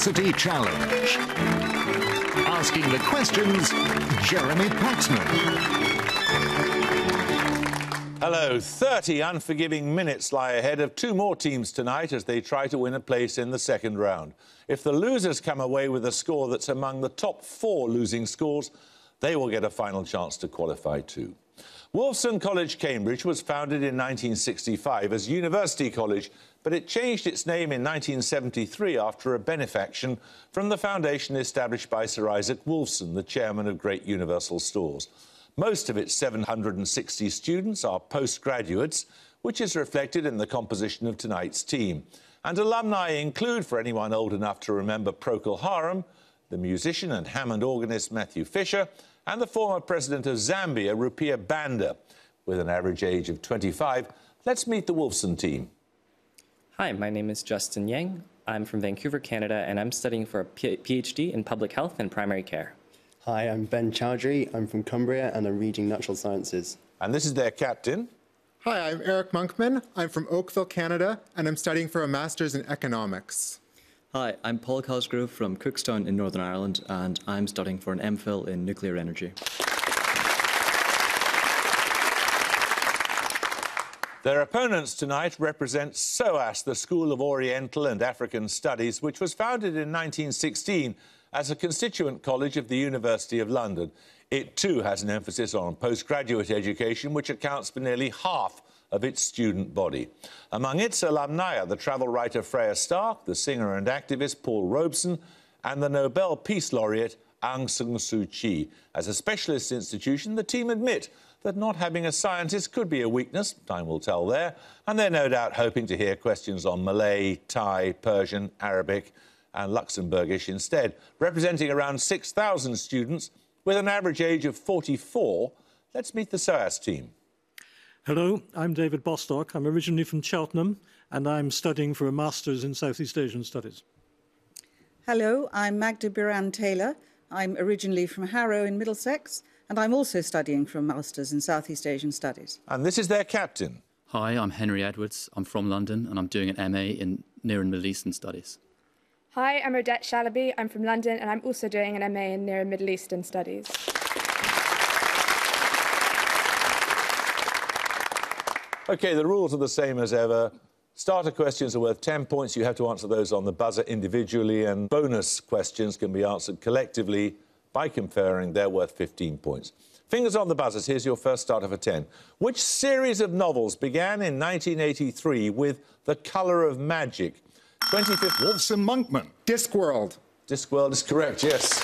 University Challenge. Asking the questions, Jeremy Paxman. Hello. 30 unforgiving minutes lie ahead of two more teams tonight as they try to win a place in the second round. If the losers come away with a score that's among the top four losing scores, they will get a final chance to qualify too. Wolfson College, Cambridge was founded in 1965 as University College, but it changed its name in 1973 after a benefaction from the foundation established by Sir Isaac Wolfson, the chairman of Great Universal Stores. Most of its 760 students are postgraduates, which is reflected in the composition of tonight's team. And alumni include, for anyone old enough to remember Procol Harum, the musician and Hammond organist Matthew Fisher, and the former president of Zambia, Rupiah Banda. With an average age of 25, let's meet the Wolfson team. Hi, my name is Justin Yang. I'm from Vancouver, Canada, and I'm studying for a PhD in public health and primary care. Hi, I'm Ben Chowdhury. I'm from Cumbria and I'm reading natural sciences. And this is their captain. Hi, I'm Eric Monkman. I'm from Oakville, Canada, and I'm studying for a master's in economics. Hi, I'm Paul Cosgrove from Cookstown in Northern Ireland, and I'm studying for an MPhil in nuclear energy. Their opponents tonight represent SOAS, the School of Oriental and African Studies, which was founded in 1916 as a constituent college of the University of London. It too has an emphasis on postgraduate education, which accounts for nearly half of its student body. Among its alumni are the travel writer Freya Stark, the singer and activist Paul Robeson, and the Nobel Peace Laureate Aung San Suu Kyi. As a specialist institution, the team admit that not having a scientist could be a weakness, time will tell there, and they're no doubt hoping to hear questions on Malay, Thai, Persian, Arabic, and Luxembourgish instead, representing around 6,000 students with an average age of 44. Let's meet the SOAS team. Hello, I'm David Bostock. I'm originally from Cheltenham and I'm studying for a Master's in Southeast Asian Studies. Hello, I'm Magda Biran Taylor. I'm originally from Harrow in Middlesex and I'm also studying for a Master's in Southeast Asian Studies. And this is their captain. Hi, I'm Henry Edwards. I'm from London and I'm doing an MA in Near and Middle Eastern Studies. Hi, I'm Odette Shalaby. I'm from London and I'm also doing an MA in Near and Middle Eastern Studies. OK, the rules are the same as ever. Starter questions are worth 10 points. You have to answer those on the buzzer individually, and bonus questions can be answered collectively by conferring. They're worth 15 points. Fingers on the buzzers. Here's your first starter for 10. Which series of novels began in 1983 with The Colour of Magic? 25th. Wolfson Monkman. Discworld. Discworld is correct, yes.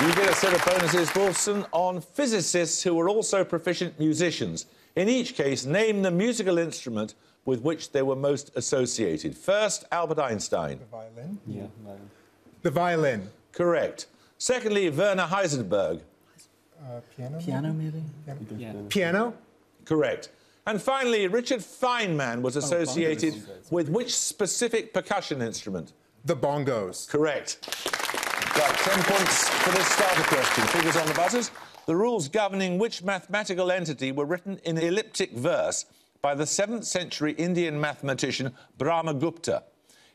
You get a set of bonuses, Wolfson, on physicists who were also proficient musicians. In each case, name the musical instrument with which they were most associated. First, Albert Einstein. The violin? Yeah, violin. The violin. Correct. Secondly, Werner Heisenberg. Uh, piano? Piano, maybe? Piano? Yeah. Piano? Correct. And finally, Richard Feynman was associated with which specific percussion instrument? The bongos. Correct. Right, 10 points for this starter question. Figures on the buzzers. The rules governing which mathematical entity were written in elliptic verse by the 7th century Indian mathematician Brahmagupta.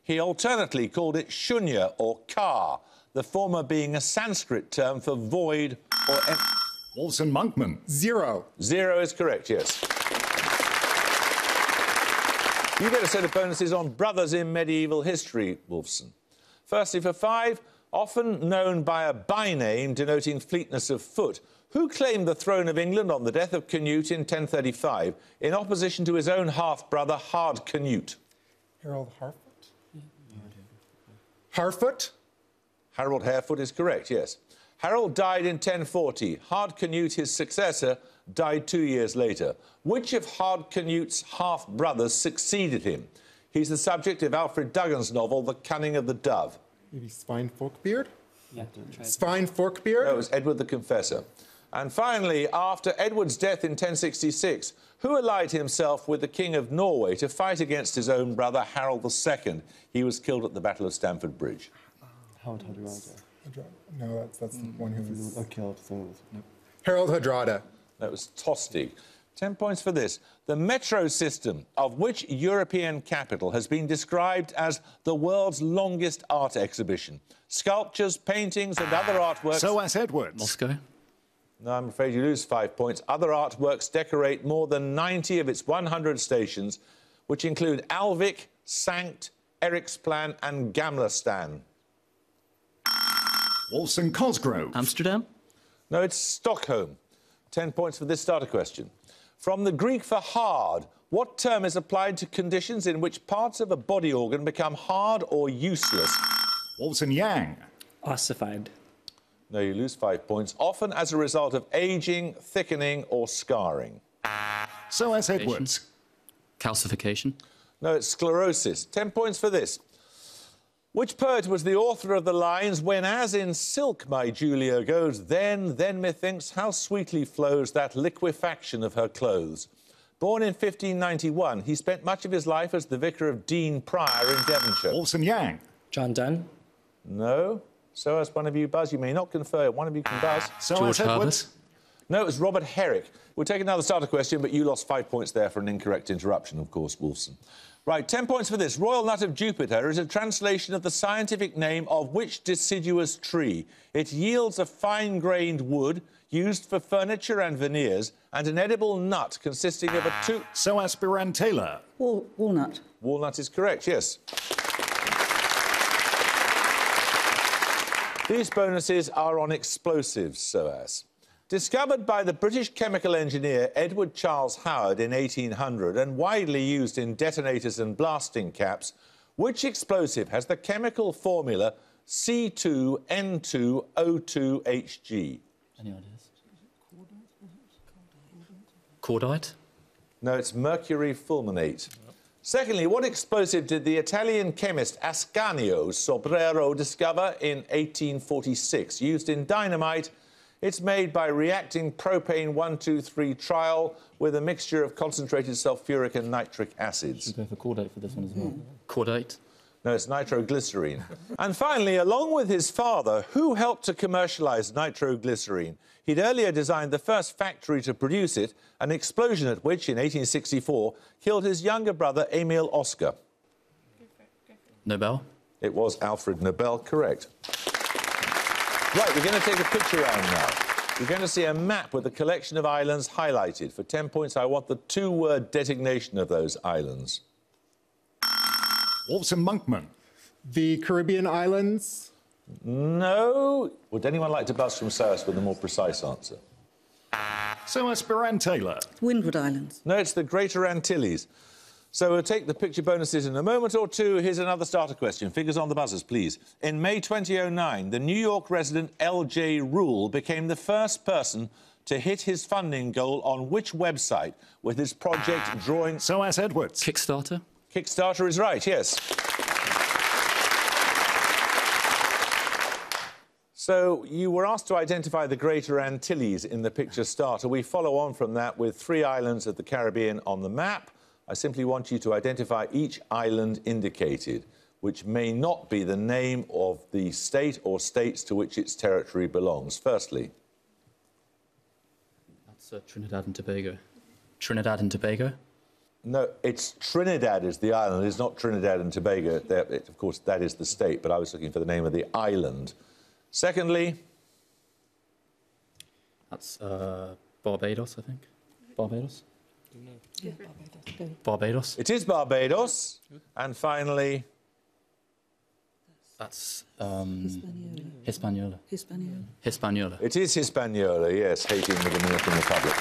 He alternately called it shunya or ka, the former being a Sanskrit term for void or... Wolfson Monkman. Zero. Zero is correct, yes. You get a set of bonuses on brothers in medieval history, Wolfson. Firstly, for five, often known by a byname denoting fleetness of foot, who claimed the throne of England on the death of Canute in 1035 in opposition to his own half brother, Hard Canute? Harold Harefoot? Harefoot? Harold Harefoot is correct, yes. Harold died in 1040. Hard Canute, his successor, died two years later. Which of Hard Canute's half brothers succeeded him? He's the subject of Alfred Duggan's novel, The Cunning of the Dove. Maybe Svein Forkbeard? Yeah, try it. Svein Forkbeard? No, it was Edward the Confessor. And finally, after Edward's death in 1066, who allied himself with the King of Norway to fight against his own brother Harold II? He was killed at the Battle of Stamford Bridge. Howard Hardrada. No, that's, that's the one who was... Killed some of. Harold Hardrada. That was Tostig. 10 points for this. The metro system of which European capital has been described as the world's longest art exhibition? Sculptures, paintings, and other artworks. SOAS Edwards. Moscow. No, I'm afraid you lose five points. Other artworks decorate more than 90 of its 100 stations, which include Alvik, Sankt, Eriksplan, and Gamla Wolfson Cosgrove. Amsterdam. No, it's Stockholm. 10 points for this starter question. From the Greek for hard, what term is applied to conditions in which parts of a body organ become hard or useless? Wolfson Yang. Ossified. No, you lose five points, often as a result of aging, thickening, or scarring. SOAS Edwards. Calcification. No, it's sclerosis. 10 points for this. Which poet was the author of the lines, When as in silk my Julia goes, then, then methinks how sweetly flows that liquefaction of her clothes? Born in 1591, he spent much of his life as the vicar of Dean Prior in Devonshire. Wolfson Yang. John Donne. No. So as one of you buzz, you may not confer. One of you can buzz. SOAS George Edwards. Herbert. No, it was Robert Herrick. We'll take another starter question, but you lost five points there for an incorrect interruption, of course, Wolfson. Right, 10 points for this. Royal Nut of Jupiter is a translation of the scientific name of which deciduous tree? It yields a fine-grained wood used for furniture and veneers and an edible nut consisting of a two... So Biran Taylor. Wal- walnut. Walnut is correct, yes. These bonuses are on explosives, SOAS. Discovered by the British chemical engineer Edward Charles Howard in 1800 and widely used in detonators and blasting caps, which explosive has the chemical formula C2N2O2HG? Any ideas? Cordite. No, it's mercury fulminate. Secondly, what explosive did the Italian chemist Ascanio Sobrero discover in 1846? Used in dynamite, it's made by reacting propane 123 triol with a mixture of concentrated sulfuric and nitric acids. Go for cordite for this one as well. Mm-hmm. Cordite. No, it's nitroglycerine. and finally, along with his father, who helped to commercialise nitroglycerine? He'd earlier designed the first factory to produce it, an explosion at which, in 1864, killed his younger brother, Emil Oscar. Nobel. It was Alfred Nobel, correct. Right, we're going to take a picture round now. You're going to see a map with a collection of islands highlighted. For 10 points, I want the two-word designation of those islands. Wolfson Monkman. The Caribbean islands. No. Would anyone like to buzz from SOAS with a more precise answer? SOAS Biran Taylor. Windward Islands. No, it's the Greater Antilles. So we'll take the picture bonuses in a moment or two. Here's another starter question. Figures on the buzzers, please. In May 2009, the New York resident L.J. Rule became the first person to hit his funding goal on which website with his project drawing... SOAS Edwards. Kickstarter. Kickstarter is right, yes. So you were asked to identify the Greater Antilles in the picture starter. We follow on from that with three islands of the Caribbean on the map. I simply want you to identify each island indicated, which may not be the name of the state or states to which its territory belongs. Firstly, That's uh, Trinidad and Tobago. Trinidad and Tobago. no, it's Trinidad is the island. It's not Trinidad and Tobago. It, of course, that is the state, but I was looking for the name of the island. Secondly, That's uh, Barbados, I think. Barbados. Barbados. it is Barbados. And finally, That's um, Hispaniola. Hispaniola. Hispaniola. it is Hispaniola, yes, hating the Dominican Republic.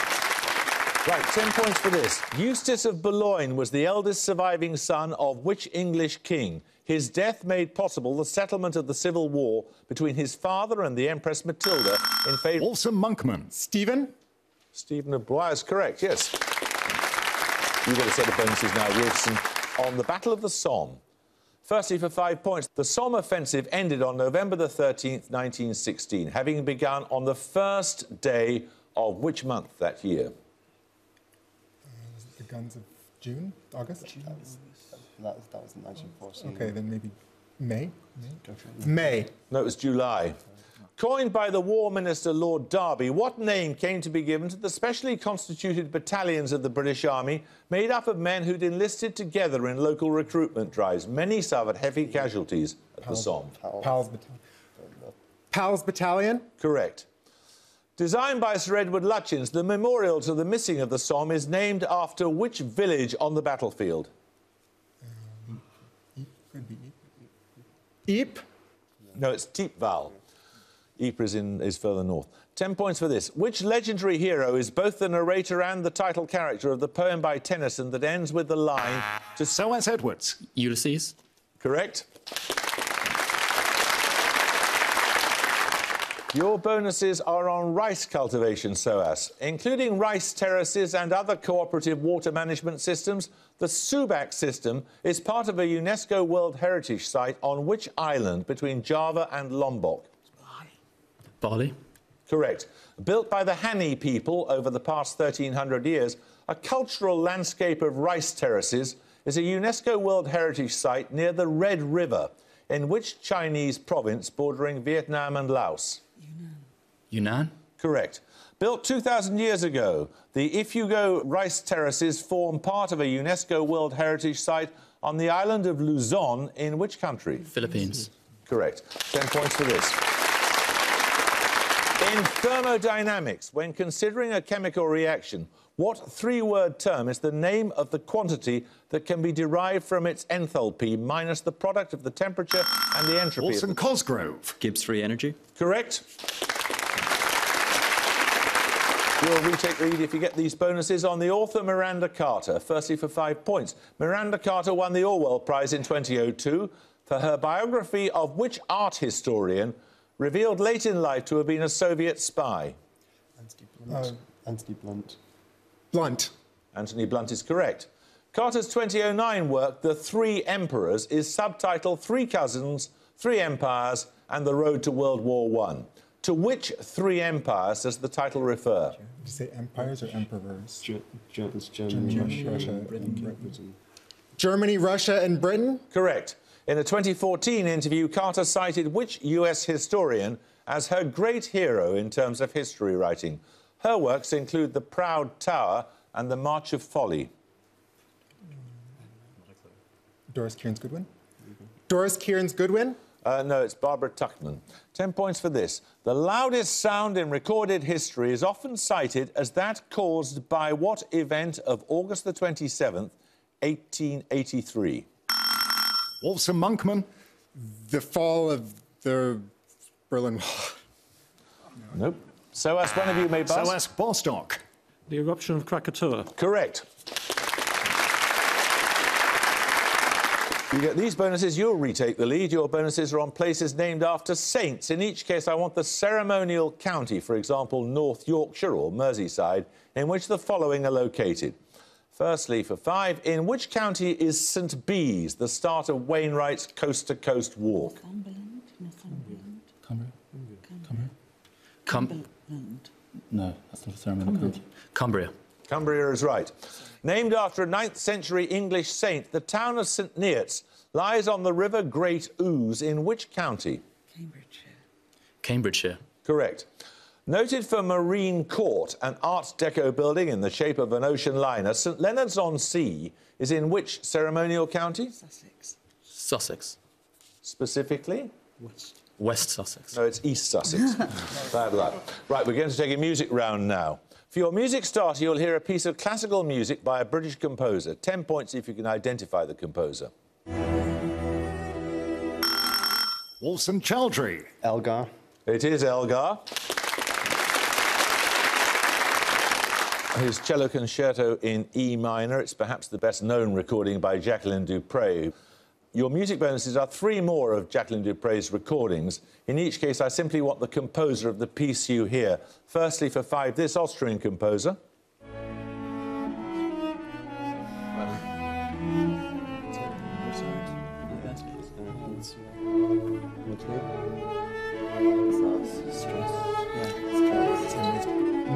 Right, 10 points for this. Eustace of Boulogne was the eldest surviving son of which English king? His death made possible the settlement of the civil war between his father and the Empress Matilda in favour... Wolfson Monkman. Stephen. Stephen of Blois is correct, yes. You get a set of bonuses now, Wolfson, on the Battle of the Somme. Firstly, for five points, the Somme offensive ended on November the 13th, 1916, having begun on the first day of which month that year? The guns of June? August? That was, that was, that was 1914. Okay, then maybe May? May. No, it was July. Coined by the War Minister Lord Derby, what name came to be given to the specially constituted battalions of the British Army made up of men who'd enlisted together in local recruitment drives? Many suffered heavy casualties at the Somme. Pals Battalion. Pals Battalion? Correct. Designed by Sir Edwin Lutyens, the memorial to the missing of the Somme is named after which village on the battlefield? Um, Ypres? No, it's Thiepval. Ypres is, in, is further north. Ten points for this. Which legendary hero is both the narrator and the title character of the poem by Tennyson that ends with the line to SOAS Edwards. Ulysses. Correct. Your bonuses are on rice cultivation, SOAS, including rice terraces and other cooperative water management systems. The Subak system is part of a UNESCO World Heritage Site on which island between Java and Lombok? Bali. Correct. Built by the Hani people over the past 1300 years, a cultural landscape of rice terraces is a UNESCO World Heritage Site near the Red River, in which Chinese province bordering Vietnam and Laos? Yunnan. Yunnan? Correct. Built 2,000 years ago, the Ifugao rice terraces form part of a UNESCO World Heritage Site on the island of Luzon in which country? Philippines. Correct. 10 points for this. In thermodynamics, when considering a chemical reaction, what three word term is the name of the quantity that can be derived from its enthalpy minus the product of the temperature and the entropy? of Orson the- Cosgrove. Gibbs free energy. Correct. You'll retake lead if you get these bonuses on the author Miranda Carter. Firstly, for five points. Miranda Carter won the Orwell Prize in 2002 for her biography of which art historian revealed late in life to have been a Soviet spy? Anthony Blunt. Oh. Anthony Blunt. Blunt. Anthony Blunt is correct. Carter's 2009 work, The Three Emperors, is subtitled Three Cousins, Three Empires, and the Road to World War One. To which three empires does the title refer? Did you say empires or emperors? Ge- Ge- Germany, Germany, Russia, Russia, and Britain. Germany, Russia, and Britain? Correct. In a 2014 interview, Carter cited which US historian as her great hero in terms of history writing? Her works include The Proud Tower and The March of Folly. Doris Kearns Goodwin? Doris Kearns Goodwin? Uh, no, it's Barbara Tuchman. Ten points for this. The loudest sound in recorded history is often cited as that caused by what event of August the 27th, 1883? Wolfson Monkman. The fall of the Berlin Wall. Nope. So, as one of you may buzz. SOAS Bostock. The eruption of Krakatoa. Correct. You get these bonuses, you'll retake the lead. Your bonuses are on places named after saints. In each case, I want the ceremonial county, for example, North Yorkshire or Merseyside, in which the following are located. Firstly, for five, in which county is St Bees, the start of Wainwright's coast to coast walk? Cumbria? Cumbria? Cum- no, that's not a ceremonial county. Cumbria. Cumbria is right. Named after a 9th century English saint, the town of St Neots lies on the River Great Ouse in which county? Cambridgeshire. Cambridgeshire. Correct. Noted for Marine Court, an Art Deco building in the shape of an ocean liner, St Leonard's on Sea is in which ceremonial county? Sussex. Sussex. Specifically? West Sussex. No, it's East Sussex. Bad luck. Right, we're going to take a music round now. For your music starter, you'll hear a piece of classical music by a British composer. Ten points if you can identify the composer. Wolfson Chowdhury. Elgar. It is Elgar. His cello concerto in E minor. It's perhaps the best known recording by Jacqueline du Pré. Your music bonuses are three more of Jacqueline du Pré's recordings. In each case, I simply want the composer of the piece you hear. Firstly, for five, this Austrian composer.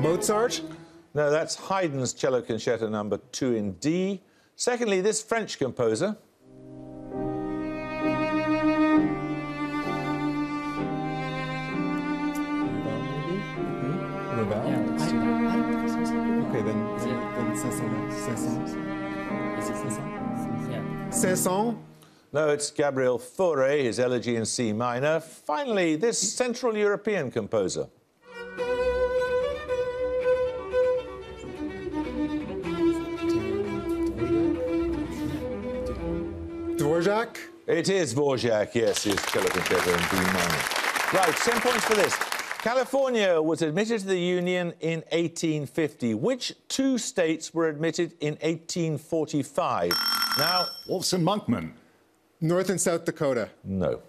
Mozart? No, that's Haydn's Cello Concerto number 2 in D. Secondly, this French composer. No, it's Gabriel Fauré, his elegy in C minor. Finally, this Central European composer. Dvorak. It is Dvorak, yes, his cello concerto in B minor. Right, 10 points for this. California was admitted to the Union in 1850. Which two states were admitted in 1845? Now, Wolfson Monkman. North and South Dakota. no.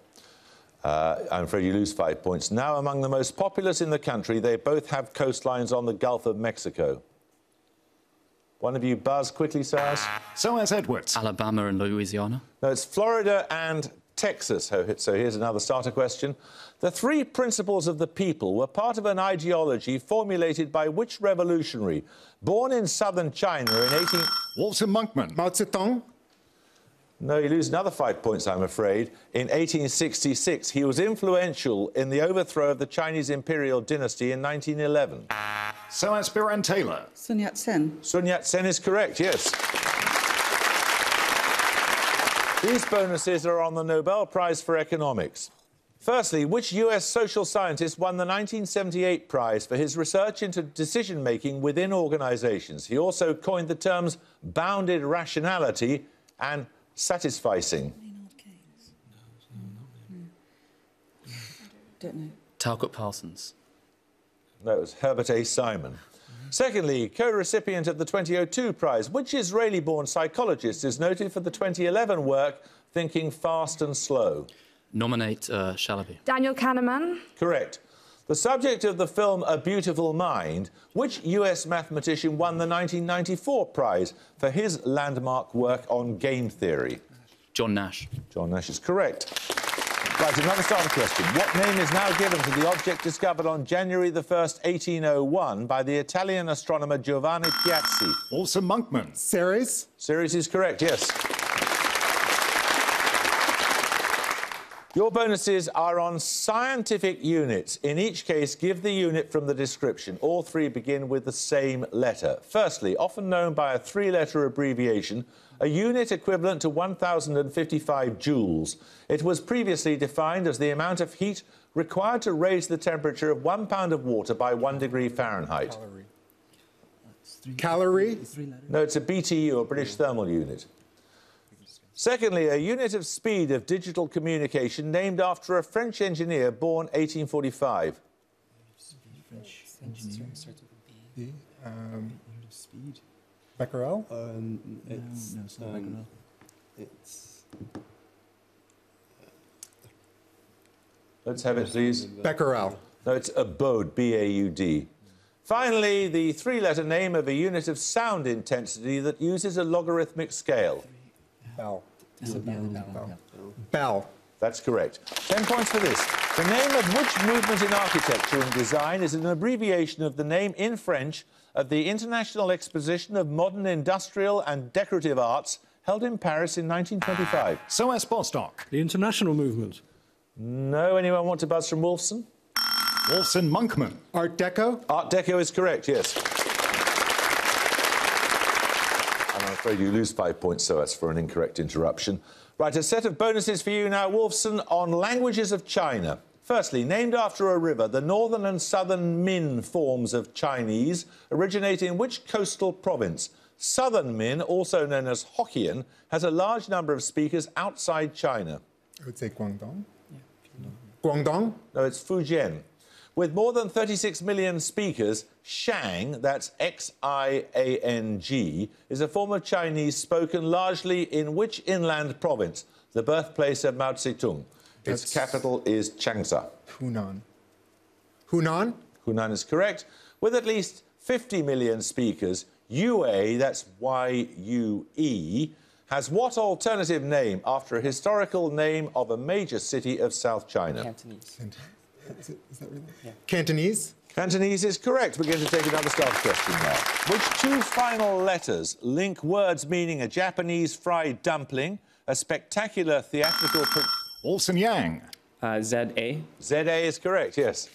Uh, I'm afraid you lose five points. Now, among the most populous in the country, they both have coastlines on the Gulf of Mexico. One of you buzz quickly, Cyrus. SOAS Edwards. Alabama and Louisiana. No, it's Florida and Texas. Oh, so so here's another starter question. The three principles of the people were part of an ideology formulated by which revolutionary? Born in southern China in 18... Wolfson Monkman. Mao Zedong. No, you lose another five points, I'm afraid. In 1866, he was influential in the overthrow of the Chinese imperial dynasty in 1911. SOAS Biran Taylor. Sun Yat-sen. Sun Yat-sen is correct, yes. These bonuses are on the Nobel Prize for Economics. Firstly, which US social scientist won the 1978 prize for his research into decision making within organizations? He also coined the terms bounded rationality and satisficing. Don't know. Talcott Parsons. No, it was Herbert A. Simon. Secondly, co recipient of the 2002 prize, which Israeli born psychologist is noted for the 2011 work Thinking Fast and Slow? Nominate uh, Shalaby. Daniel Kahneman. Correct. The subject of the film A Beautiful Mind, which US mathematician won the 1994 prize for his landmark work on game theory? John Nash. John Nash is correct. Right, another starter question. What name is now given to the object discovered on January the 1st, 1801 by the Italian astronomer Giovanni Piazzi? Wolfson Monkman. Ceres. Ceres is correct, yes. Your bonuses are on scientific units. In each case, give the unit from the description. All three begin with the same letter. Firstly, often known by a three letter abbreviation, a unit equivalent to 1,055 joules. It was previously defined as the amount of heat required to raise the temperature of one pound of water by one degree Fahrenheit. Calorie. Calorie? No, it's a BTU, a British thermal unit. Secondly, a unit of speed of digital communication named after a French engineer born 1845. French Um, Becquerel. Um, it's, um, it's Let's have it, please. Becquerel. No, it's a baud, B A U D. Finally, the three letter name of a unit of sound intensity that uses a logarithmic scale. Bel. Bel. Bel. That's correct. 10 points for this. The name of which movement in architecture and design is an abbreviation of the name in French of the International Exposition of Modern Industrial and Decorative Arts held in Paris in 1925? SOAS Bostock. The international movement. No, anyone want to buzz from Wolfson? Wolfson Monkman. Art Deco. Art Deco is correct, yes. And I'm afraid you lose five points, so that's for an incorrect interruption. Right, a set of bonuses for you now, Wolfson, on languages of China. Firstly, named after a river, the northern and southern Min forms of Chinese originate in which coastal province? Southern Min, also known as Hokkien, has a large number of speakers outside China. I would say Guangdong. Guangdong. No, it's Fujian. With more than 36 million speakers, Xiang, that's X I A N G, is a form of Chinese spoken largely in which inland province? The birthplace of Mao Zedong. Its That's- capital is Changsha. Hunan. Hunan. Hunan is correct. With at least 50 million speakers, Yue, that's Y U E, has what alternative name after a historical name of a major city of South China? Cantonese. Is, it, is that really? Cantonese. Cantonese is correct. We're going to take another staff question now. Which two final letters link words meaning a Japanese fried dumpling, a spectacular theatrical. Pro- Wolfson Yang. Uh, ZA. ZA is correct, yes.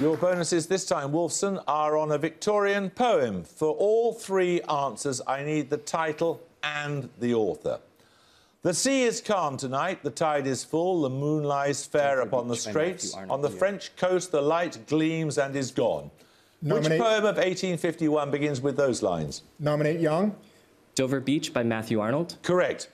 Your bonuses this time, Wolfson, are on a Victorian poem. For all three answers, I need the title and the author. The sea is calm tonight, the tide is full, the moon lies fair Dover upon the straits. On the yeah. French coast, the light gleams and is gone. Nominate- Which poem of 1851 begins with those lines? Nominate Yang. Dover Beach by Matthew Arnold. Correct.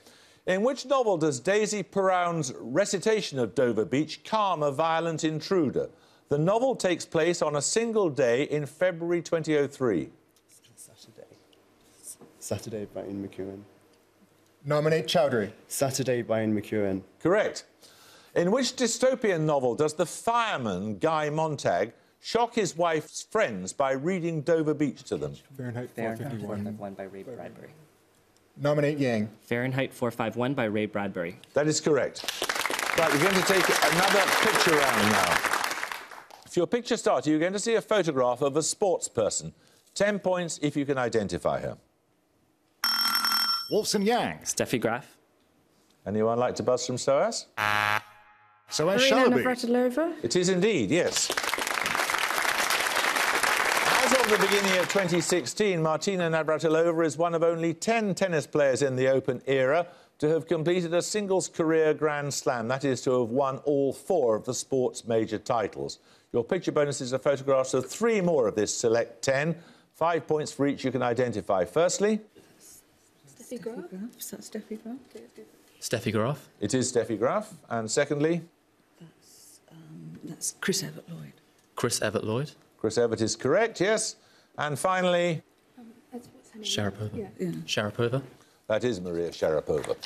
In which novel does Daisy Perowne's recitation of Dover Beach calm a violent intruder? The novel takes place on a single day in February 2003. Saturday. Saturday by Ian McEwan. Nominate Chowdhury. Saturday by Ian McEwan. Correct. In which dystopian novel does the fireman Guy Montag shock his wife's friends by reading Dover Beach to them? Fahrenheit Fahrenheit 451. 451 by Ray Bradbury. Nominate Yang. Fahrenheit 451 by Ray Bradbury. That is correct. Right, we're going to take another picture round now. For your picture starter, you're going to see a photograph of a sports person. 10 points if you can identify her. Wolfson Yang. Steffi Graf. Anyone like to buzz from SOAS? So as Marina Shalaby. Navratilova. It is indeed, yes. As of the beginning of 2016, Martina Navratilova is one of only 10 tennis players in the Open era to have completed a singles career Grand Slam. That is to have won all four of the sport's major titles. Your picture bonuses are photographs of three more of this select 10. Five points for each you can identify. Firstly, Steffi Graf? Is that Steffi Graf? Steffi Graf. it is Steffi Graf. And secondly, That's um, Chris Evert Lloyd. Chris Evert Lloyd. Chris Evert is correct, yes. And finally, um, That's what's her name? Sharapova. Yeah. Sharapova. That is Maria Sharapova.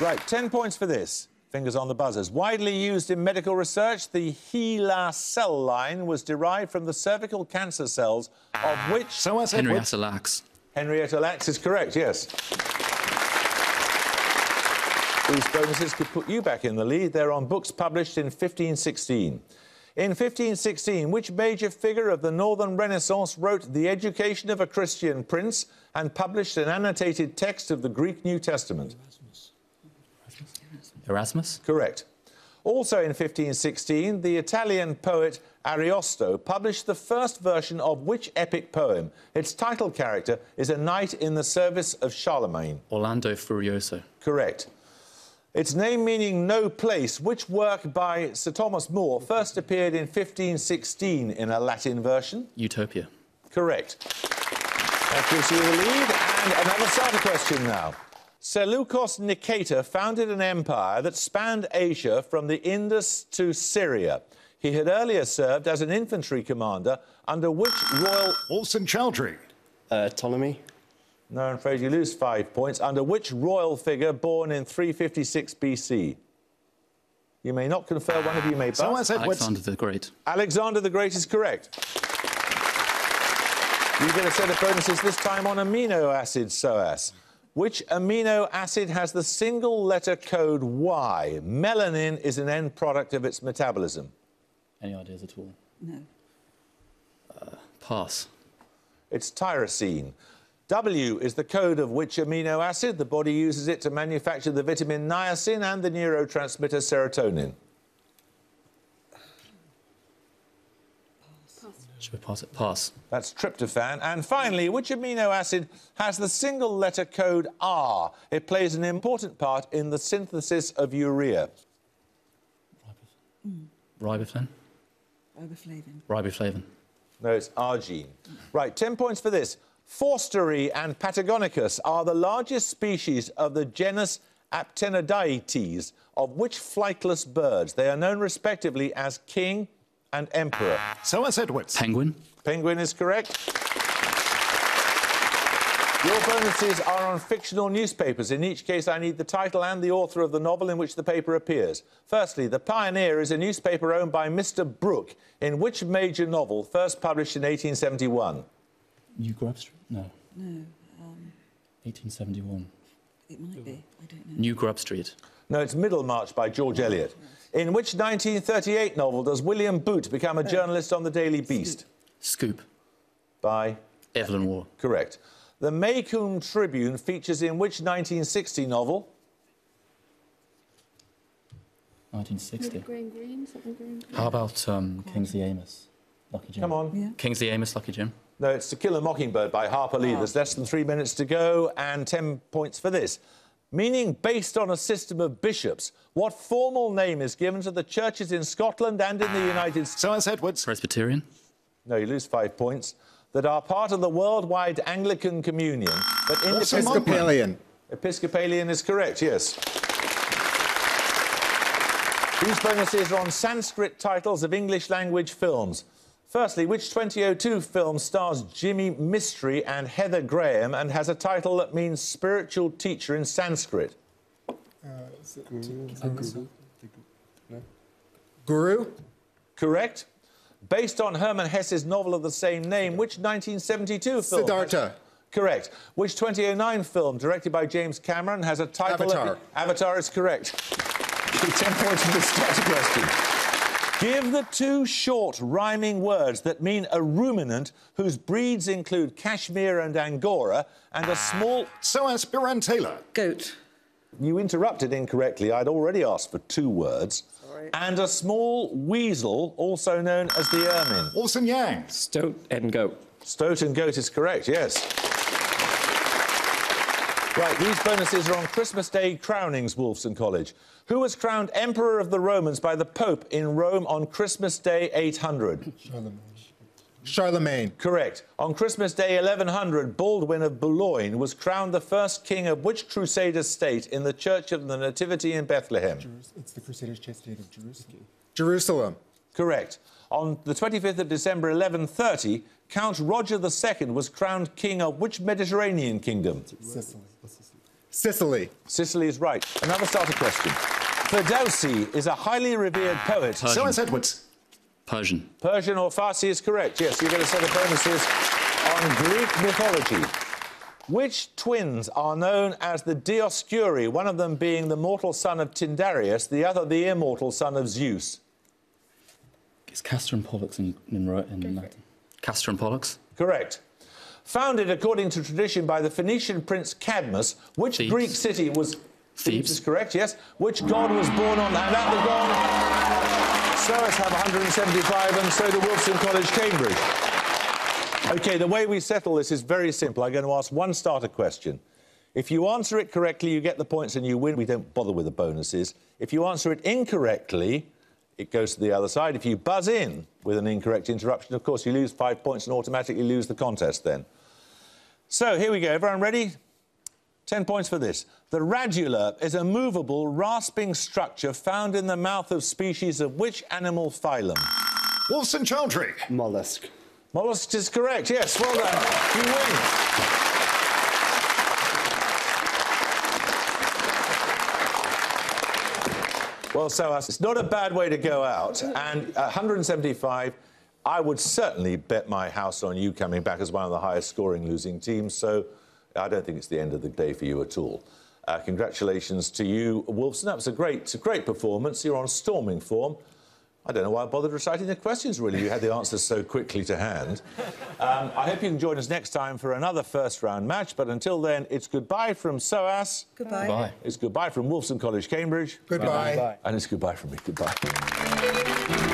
Right, 10 points for this. Fingers on the buzzers. Widely used in medical research, the HeLa cell line was derived from the cervical cancer cells of which... SOAS Edward. Henrietta Lacks. Henrietta Lacks is correct, yes. These bonuses could put you back in the lead. They're on books published in 1516. In 1516, which major figure of the Northern Renaissance wrote The Education of a Christian Prince and published an annotated text of the Greek New Testament? Erasmus. Correct. Also in 1516, the Italian poet Ariosto published the first version of which epic poem? Its title character is a knight in the service of Charlemagne. Orlando Furioso. Correct. Its name meaning no place, which work by Sir Thomas More first appeared in 1516 in a Latin version? Utopia. Correct. That gives you the lead. And another starter question now. Seleucus Nicator founded an empire that spanned Asia from the Indus to Syria. He had earlier served as an infantry commander under which royal. Wolfson Chowdhury. Uh, Ptolemy. No, I'm afraid you lose five points. Under which royal figure born in 356 BC? You may not confer, one of you may So buzz. as Edward. Alexander the Great. Alexander the Great is correct. You get a set of bonuses this time on amino acid SOAS. Which amino acid has the single letter code Y? Melanin is an end product of its metabolism. Any ideas at all? No. Uh, pass. It's tyrosine. W is the code of which amino acid? The body uses it to manufacture the vitamin niacin and the neurotransmitter serotonin. Should we pass it? Pass. That's tryptophan. And finally, which amino acid has the single letter code R? It plays an important part in the synthesis of urea. Riboflavin. Hmm. Riboflavin. Riboflavin. No, it's arginine. Right, 10 points for this. Forsteri and Patagonicus are the largest species of the genus Aptenodytes, of which flightless birds? They are known respectively as king and emperor. SOAS Edward. Penguin. Penguin is correct. Your bonuses are on fictional newspapers. In each case, I need the title and the author of the novel in which the paper appears. Firstly, The Pioneer is a newspaper owned by Mr. Brooke, in which major novel, first published in 1871? New Grub Street? No. No, um. 1871. it might be. I don't know. New Grub Street. No, it's Middlemarch by George Eliot. In which 1938 novel does William Boot become a journalist on the Daily Beast? Scoop. By Evelyn Waugh. correct. The Maycomb Tribune features in which 1960 novel? 1960. Green, green, something green. How about um, Kingsley Amis? Lucky Jim. Come on. Kingsley Amis, Lucky Jim. No, it's To Kill a Mockingbird by Harper Lee. There's less than three minutes to go and 10 points for this. Meaning based on a system of bishops, what formal name is given to the churches in Scotland and in the United States? SOAS Edwards. Presbyterian. No, you lose five points. That are part of the worldwide Anglican Communion, but Also independent. Episcopalian. Episcopalian is correct, yes. These bonuses are on Sanskrit titles of English language films. Firstly, which 2002 film stars Jimi Mistry and Heather Graham and has a title that means spiritual teacher in Sanskrit? Guru. Correct. Based on Hermann Hesse's novel of the same name, which 1972 film? Siddhartha. Correct. Which 2009 film, directed by James Cameron, has a title... Avatar. Avatar is correct. 10 points for this question. Give the two short rhyming words that mean a ruminant whose breeds include Kashmir and Angora and a small... SOAS Biran Taylor. Goat. You interrupted incorrectly. I'd already asked for two words. And a small weasel, also known as the ermine. Wolfson Yang. Stoat and goat. Stoat and goat is correct, yes. Right, these bonuses are on Christmas Day crownings, Wolfson College. Who was crowned Emperor of the Romans by the Pope in Rome on Christmas Day 800? Charlemagne. Charlemagne. Correct. On Christmas Day 1100, Baldwin of Boulogne was crowned the first king of which Crusader state in the Church of the Nativity in Bethlehem? It's the Crusaders' state of Jerusalem. Jerusalem. Correct. On the 25th of December 1130, Count Roger II was crowned king of which Mediterranean kingdom? Sicily. Sicily. Sicily is right. Another starter question. Ferdowsi is a highly revered poet. SOAS Edwards. Persian. Persian or Farsi is correct. Yes, you get a set of bonuses on Greek mythology. Which twins are known as the Dioscuri, one of them being the mortal son of Tyndareus, the other the immortal son of Zeus? It's Castor and Pollux in, in, in Latin. Castor and Pollux. Correct. Founded, according to tradition, by the Phoenician prince Cadmus, which Thebes. Greek city was... Thebes. is correct, yes. Which god was born on... And at the gong... SOAS have 175 and so do Wolfson College, Cambridge. OK, the way we settle this is very simple. I'm going to ask one starter question. If you answer it correctly, you get the points and you win. We don't bother with the bonuses. If you answer it incorrectly, it goes to the other side. If you buzz in with an incorrect interruption, of course, you lose five points and automatically lose the contest then. So here we go. Everyone ready? 10 points for this. The radula is a movable, rasping structure found in the mouth of species of which animal phylum? Wolfson Chowdhury. Mollusk. Mollusk is correct, yes. Well done. You win. Well, so uh, it's not a bad way to go out. And uh, 175, I would certainly bet my house on you coming back as one of the highest scoring losing teams. So I don't think it's the end of the day for you at all. Uh, congratulations to you, Wolfson. That was a great, a great performance. You're on storming form. I don't know why I bothered reciting the questions, really. You had the answers so quickly to hand. Um, I hope you can join us next time for another first round match. But until then, it's goodbye from SOAS. Goodbye. Bye. It's goodbye from Wolfson College, Cambridge. Goodbye. And it's goodbye from me. Goodbye.